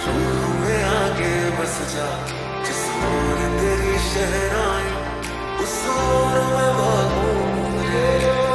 आगे बस जा जिस ओर तेरी शहनाई उस में मैं रे